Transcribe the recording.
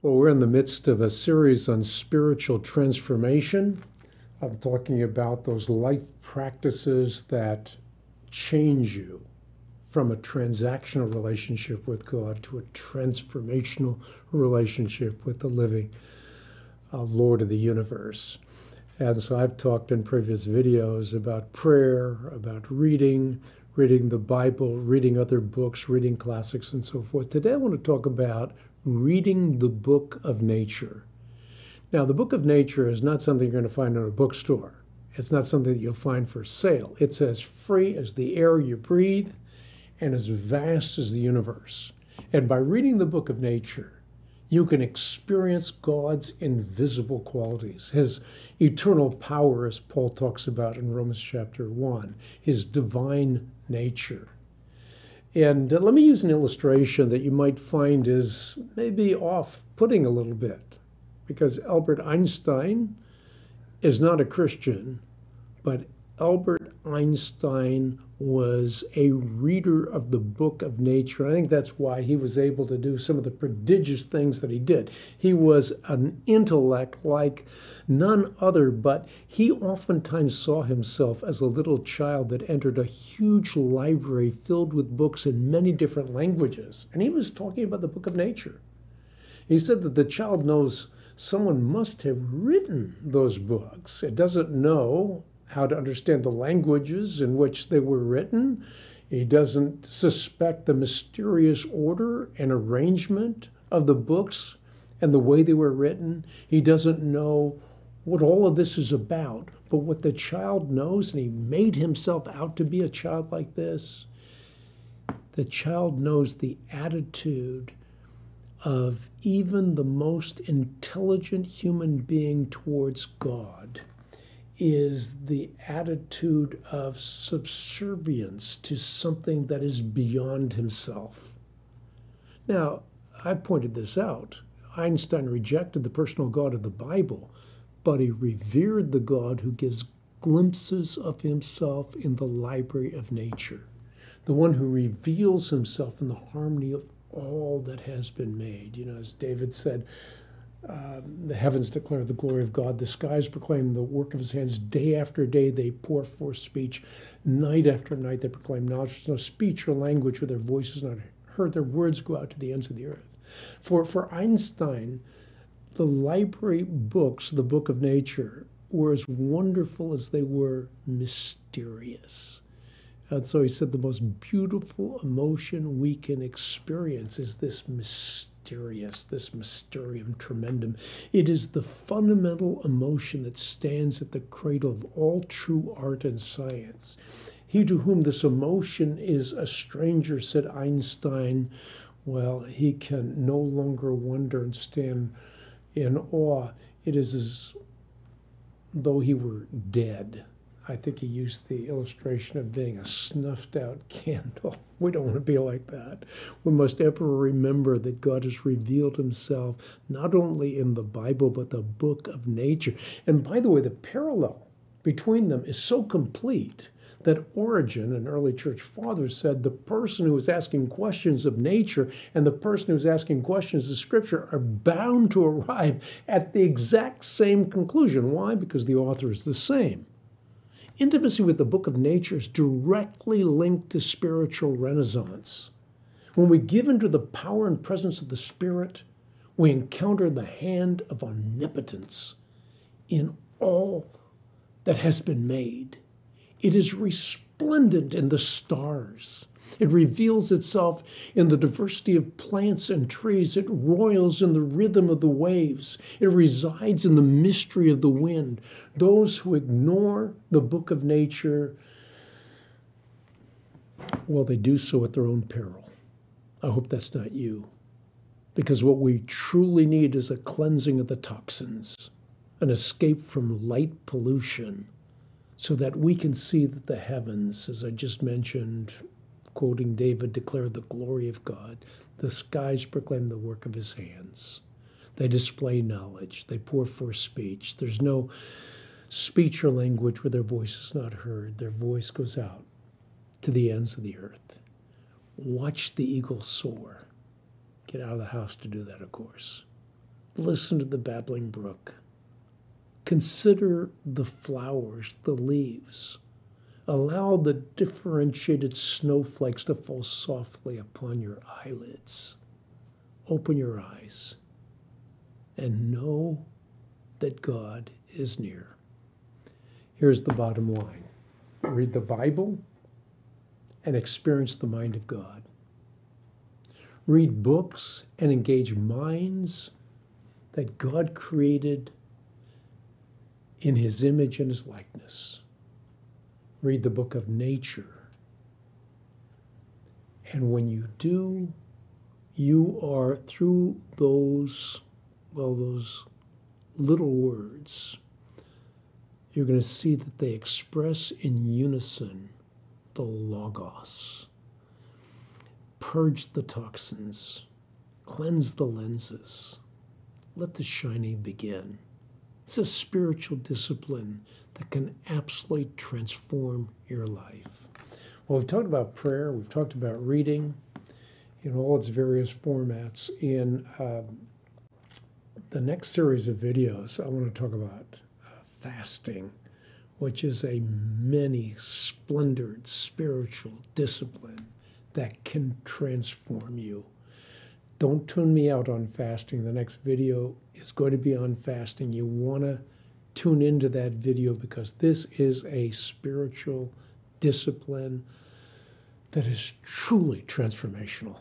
Well, we're in the midst of a series on spiritual transformation. I'm talking about those life practices that change you from a transactional relationship with God to a transformational relationship with the living uh, Lord of the universe. And so I've talked in previous videos about prayer, about reading, reading the Bible, reading other books, reading classics, and so forth. Today I want to talk about reading the book of nature. Now, the book of nature is not something you're going to find in a bookstore. It's not something that you'll find for sale. It's as free as the air you breathe and as vast as the universe. And by reading the book of nature, you can experience God's invisible qualities, his eternal power, as Paul talks about in Romans chapter 1, his divine nature. And uh, let me use an illustration that you might find is maybe off putting a little bit, because Albert Einstein is not a Christian, but Albert Einstein was a reader of the book of nature. I think that's why he was able to do some of the prodigious things that he did. He was an intellect like none other, but he oftentimes saw himself as a little child that entered a huge library filled with books in many different languages. And he was talking about the book of nature. He said that the child knows someone must have written those books. It doesn't know how to understand the languages in which they were written. He doesn't suspect the mysterious order and arrangement of the books and the way they were written. He doesn't know what all of this is about. But what the child knows, and he made himself out to be a child like this, the child knows the attitude of even the most intelligent human being towards God is the attitude of subservience to something that is beyond himself. Now, I pointed this out. Einstein rejected the personal God of the Bible, but he revered the God who gives glimpses of himself in the library of nature, the one who reveals himself in the harmony of all that has been made. You know, as David said, uh, the heavens declare the glory of God. The skies proclaim the work of his hands. Day after day they pour forth speech. Night after night they proclaim knowledge. There's no speech or language where their voice is not heard. Their words go out to the ends of the earth. For, for Einstein, the library books, the book of nature, were as wonderful as they were mysterious. And so he said the most beautiful emotion we can experience is this mysterious mysterious, this mysterium tremendum. It is the fundamental emotion that stands at the cradle of all true art and science. He to whom this emotion is a stranger, said Einstein, well, he can no longer wonder and stand in awe. It is as though he were dead. I think he used the illustration of being a snuffed out candle. We don't want to be like that. We must ever remember that God has revealed himself not only in the Bible, but the book of nature. And by the way, the parallel between them is so complete that Origen, an early church father, said the person who is asking questions of nature and the person who's asking questions of scripture are bound to arrive at the exact same conclusion. Why? Because the author is the same. Intimacy with the book of nature is directly linked to spiritual renaissance. When we give into the power and presence of the Spirit, we encounter the hand of omnipotence in all that has been made. It is resplendent in the stars. It reveals itself in the diversity of plants and trees. It roils in the rhythm of the waves. It resides in the mystery of the wind. Those who ignore the book of nature, well, they do so at their own peril. I hope that's not you. Because what we truly need is a cleansing of the toxins, an escape from light pollution, so that we can see that the heavens, as I just mentioned, quoting David, declare the glory of God. The skies proclaim the work of his hands. They display knowledge. They pour forth speech. There's no speech or language where their voice is not heard. Their voice goes out to the ends of the earth. Watch the eagle soar. Get out of the house to do that, of course. Listen to the babbling brook. Consider the flowers, the leaves. Allow the differentiated snowflakes to fall softly upon your eyelids. Open your eyes and know that God is near. Here's the bottom line read the Bible and experience the mind of God. Read books and engage minds that God created in his image and his likeness. Read the book of nature. And when you do, you are through those, well, those little words, you're going to see that they express in unison the Logos. Purge the toxins, cleanse the lenses, let the shining begin. It's a spiritual discipline that can absolutely transform your life. Well, we've talked about prayer, we've talked about reading in all its various formats. In uh, the next series of videos, I want to talk about uh, fasting, which is a many splendored spiritual discipline that can transform you. Don't tune me out on fasting. The next video is going to be on fasting. You want to tune into that video because this is a spiritual discipline that is truly transformational.